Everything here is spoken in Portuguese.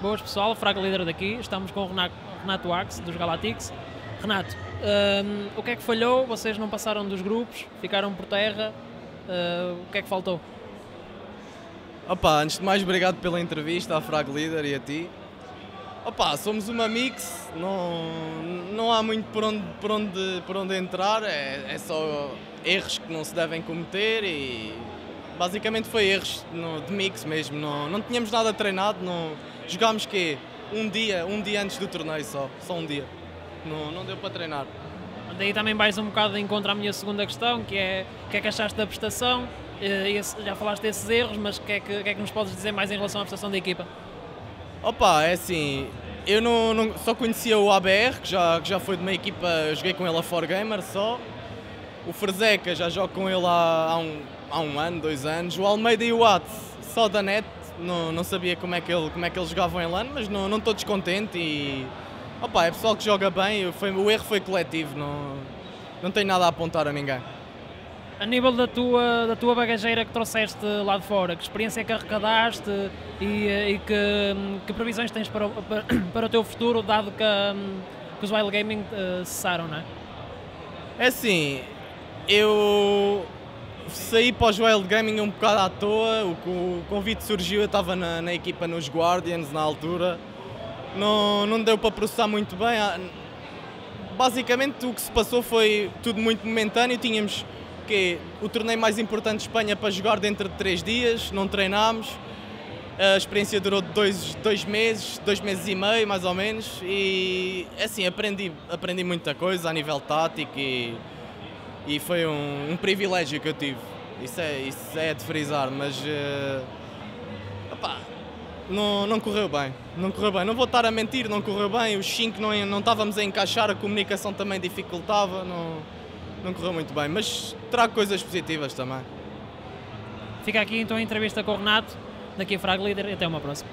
Boas pessoal, Fraga Líder daqui, estamos com o Renato, Renato Axe, dos Galactics. Renato, um, o que é que falhou? Vocês não passaram dos grupos, ficaram por terra, uh, o que é que faltou? Opa, antes de mais, obrigado pela entrevista à Frag Leader e a ti. Opa, somos uma mix, não, não há muito por onde, por onde, por onde entrar, é, é só erros que não se devem cometer e basicamente foi erros no, de mix mesmo. Não, não tínhamos nada treinado, não, jogámos que um dia, um dia antes do torneio só, só um dia. Não, não deu para treinar. Daí também vais um bocado de encontro à minha segunda questão, que é o que é que achaste da prestação? Eh, esse, já falaste desses erros, mas o que, é que, que, é que nos podes dizer mais em relação à prestação da equipa? Opa, é assim, eu não, não, só conhecia o ABR, que já, que já foi de uma equipa, joguei com ele a 4Gamer só. O Ferzeca já jogo com ele há, há, um, há um ano, dois anos. O Almeida e o Watt, só da net, não, não sabia como é, que ele, como é que eles jogavam em LAN, mas não, não estou descontente e. Opa, é pessoal que joga bem, foi, o erro foi coletivo, não, não tenho nada a apontar a ninguém. A nível da tua, da tua bagageira que trouxeste lá de fora, que experiência é que arrecadaste e, e que, que, previsões tens para, para, para, o teu futuro, dado que, que os Wild Gaming uh, cessaram, não é? É assim, eu saí para os Wild Gaming um bocado à toa, o, o convite surgiu, eu estava na, na, equipa nos Guardians na altura, não, não deu para processar muito bem. Ah, basicamente o que se passou foi tudo muito momentâneo, tínhamos que o torneio mais importante de Espanha para jogar dentro de três dias, não treinámos. A experiência durou dois, dois meses, dois meses e meio mais ou menos, e assim aprendi, aprendi muita coisa a nível tático e, e foi um, um privilégio que eu tive. Isso é, isso é de frisar, mas uh, não, não correu bem. Não correu bem. Não vou estar a mentir, não correu bem. Os 5 não, não estávamos a encaixar, a comunicação também dificultava. Não, não correu muito bem, mas trago coisas positivas também. Fica aqui então a entrevista com o Renato, daqui a Frag Leader e até uma próxima.